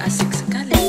asexuales.